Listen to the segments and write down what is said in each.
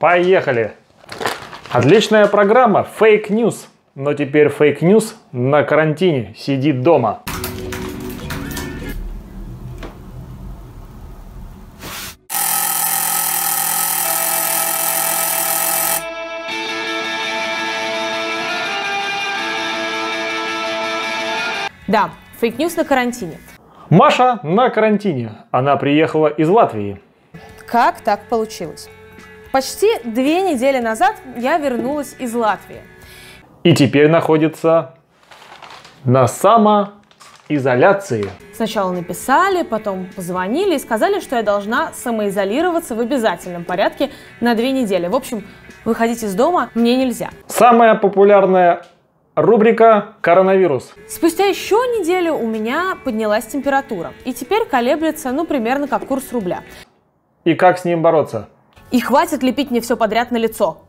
Поехали! Отличная программа Fake News. Но теперь Fake News на карантине сидит дома. Да, Fake News на карантине. Маша на карантине. Она приехала из Латвии. Как так получилось? Почти две недели назад я вернулась из Латвии. И теперь находится на самоизоляции. Сначала написали, потом позвонили и сказали, что я должна самоизолироваться в обязательном порядке на две недели. В общем, выходить из дома мне нельзя. Самая популярная рубрика «Коронавирус». Спустя еще неделю у меня поднялась температура. И теперь колеблется, ну, примерно как курс рубля. И как с ним бороться? И хватит лепить мне все подряд на лицо.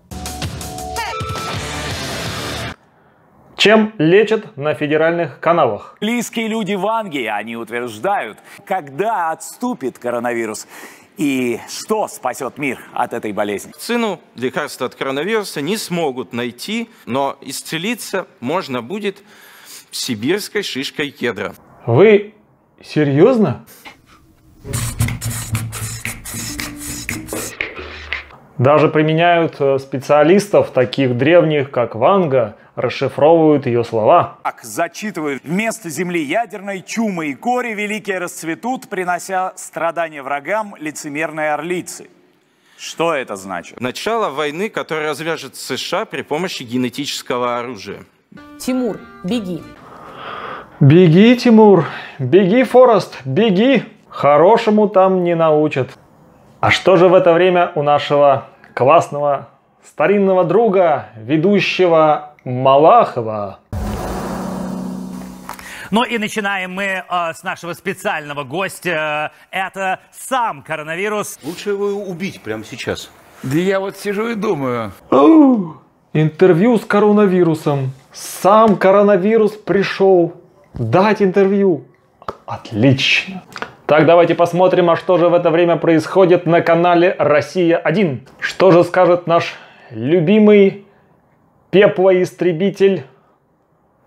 Чем лечат на федеральных каналах? Близкие люди в Англии, они утверждают, когда отступит коронавирус и что спасет мир от этой болезни. Вакцину лекарства от коронавируса не смогут найти, но исцелиться можно будет сибирской шишкой кедра. Вы серьезно? Даже применяют э, специалистов, таких древних, как Ванга, расшифровывают ее слова. Так, зачитывают. Вместо земли ядерной чумы и кори великие расцветут, принося страдания врагам лицемерные орлицы. Что это значит? Начало войны, которая развяжет США при помощи генетического оружия. Тимур, беги. Беги, Тимур, беги, Форест, беги. Хорошему там не научат. А что же в это время у нашего классного старинного друга, ведущего Малахова? Ну и начинаем мы э, с нашего специального гостя. Это сам коронавирус. Лучше его убить прямо сейчас. Да я вот сижу и думаю. Оу, интервью с коронавирусом. Сам коронавирус пришел дать интервью. Отлично. Так, давайте посмотрим, а что же в это время происходит на канале «Россия-1». Что же скажет наш любимый пеплоистребитель,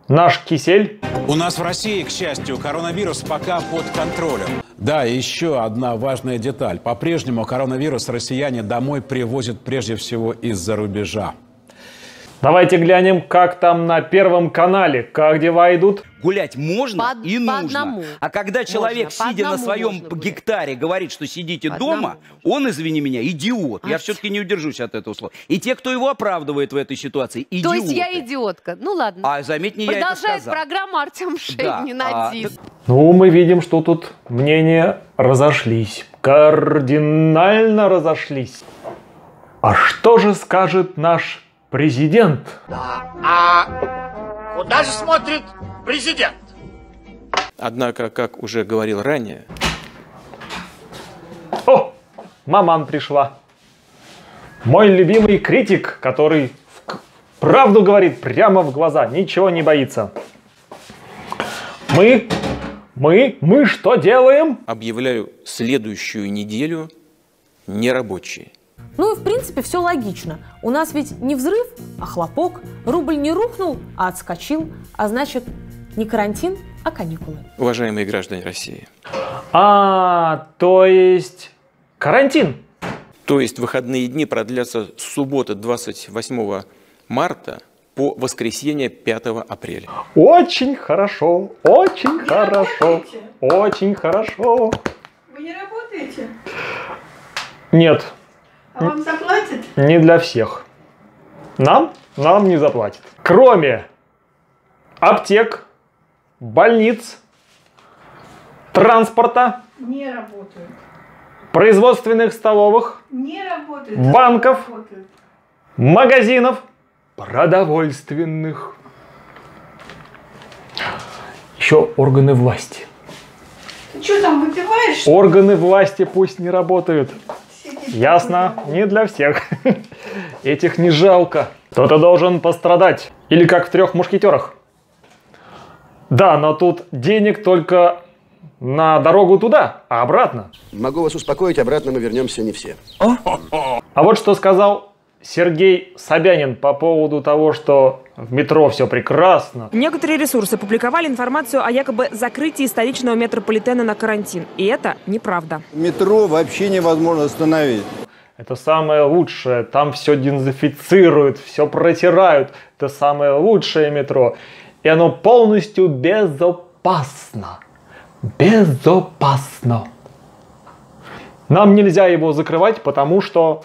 наш кисель? У нас в России, к счастью, коронавирус пока под контролем. Да, еще одна важная деталь. По-прежнему коронавирус россияне домой привозят прежде всего из-за рубежа. Давайте глянем, как там на Первом канале, как дела идут. Гулять можно По- и по нужно. одному. А когда человек, по сидя на своем можно гулять. гектаре, говорит, что сидите По дома, одному он, извини меня, идиот. Я А все-таки не удержусь от этого слова. И те, кто его оправдывает в этой ситуации, идиоты. То есть я идиотка. Ну ладно. А заметь, не я это Продолжает сказал. программа Артем Да, Шейнин а, один. Ну, мы видим, что тут мнения разошлись. Кардинально разошлись. А что же скажет наш президент? А куда же смотрит президент? Однако, как уже говорил ранее, О, маман пришла. Мой любимый критик, который правду говорит прямо в глаза, ничего не боится. Мы, мы, мы что делаем? объявляю следующую неделю нерабочей. Ну и в принципе все логично. У нас ведь не взрыв, а хлопок. Рубль не рухнул, а отскочил. А значит, не карантин, а каникулы. Уважаемые граждане России, А, то есть карантин. то есть выходные дни продлятся с субботы 28 марта по воскресенье 5 апреля. Очень хорошо, очень хорошо, очень хорошо. Вы не работаете? Нет, А вам заплатят? не для всех. Нам? Нам не заплатят. Кроме аптек, больниц, транспорта, Не работают. производственных столовых, Не работают. Банков. Не работают. магазинов, продовольственных. Еще органы власти. Ты что там выпиваешь? Органы власти пусть не работают. Ясно, не для всех. Этих не жалко. Кто-то должен пострадать. Или как в трех мушкетерах. Да, но тут денег только на дорогу туда, а обратно. Могу вас успокоить, обратно мы вернемся не все. А вот что сказал Сергей Собянин по поводу того, что в метро все прекрасно. Некоторые ресурсы публиковали информацию о якобы закрытии столичного метрополитена на карантин. И это неправда. Метро вообще невозможно остановить. Это самое лучшее. Там все дезинфицируют, все протирают. Это самое лучшее метро. И оно полностью безопасно. Безопасно. Нам нельзя его закрывать, потому что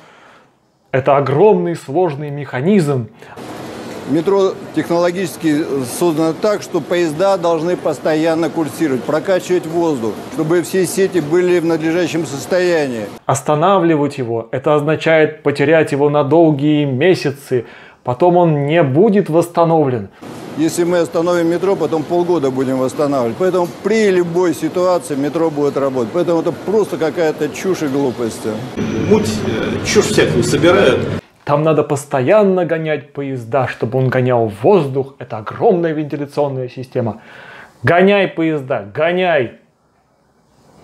это огромный сложный механизм. Метро технологически создано так, что поезда должны постоянно курсировать, прокачивать воздух, чтобы все сети были в надлежащем состоянии. Останавливать его – это означает потерять его на долгие месяцы. Потом он не будет восстановлен. Если мы остановим метро, потом полгода будем восстанавливать. Поэтому при любой ситуации метро будет работать. Поэтому это просто какая-то чушь и глупость. Муть, э, чушь всякую собирают. Там надо постоянно гонять поезда, чтобы он гонял воздух. Это огромная вентиляционная система. Гоняй поезда, гоняй.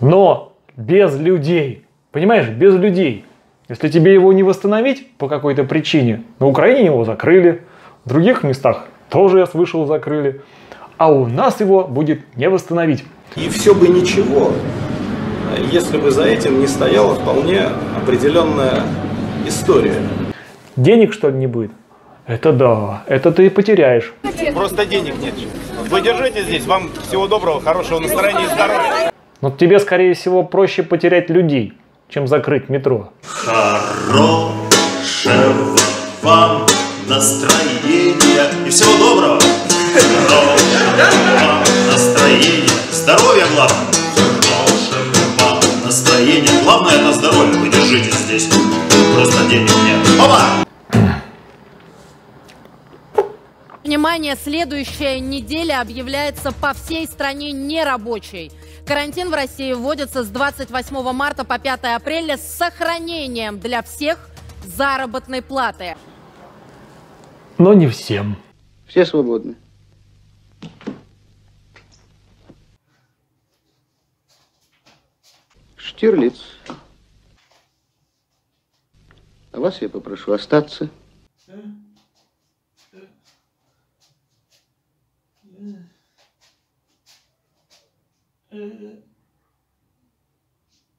Но без людей. Понимаешь, без людей. Если тебе его не восстановить по какой-то причине, на Украине его закрыли, в других местах тоже, я слышал, закрыли. А у нас его будет не восстановить. И все бы ничего, если бы за этим не стояла вполне определенная история. Денег, что ли, не будет? Это да, это ты и потеряешь. Просто денег нет. Вы держите здесь, вам всего доброго, хорошего настроения и здоровья. Но тебе, скорее всего, проще потерять людей, чем закрыть метро. Хорошего вам настроения и всего доброго. Хорошего вам настроения. Здоровья главное. Хорошего вам настроения. Главное это здоровье. Вы держитесь здесь. Просто денег нет. Опа! Внимание, следующая неделя объявляется по всей стране нерабочей. Карантин в России вводится с 28 марта по 5 апреля с сохранением для всех заработной платы. Но не всем. Все свободны. Штирлиц. А вас я попрошу остаться.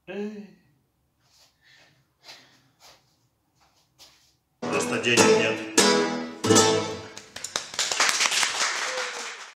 Просто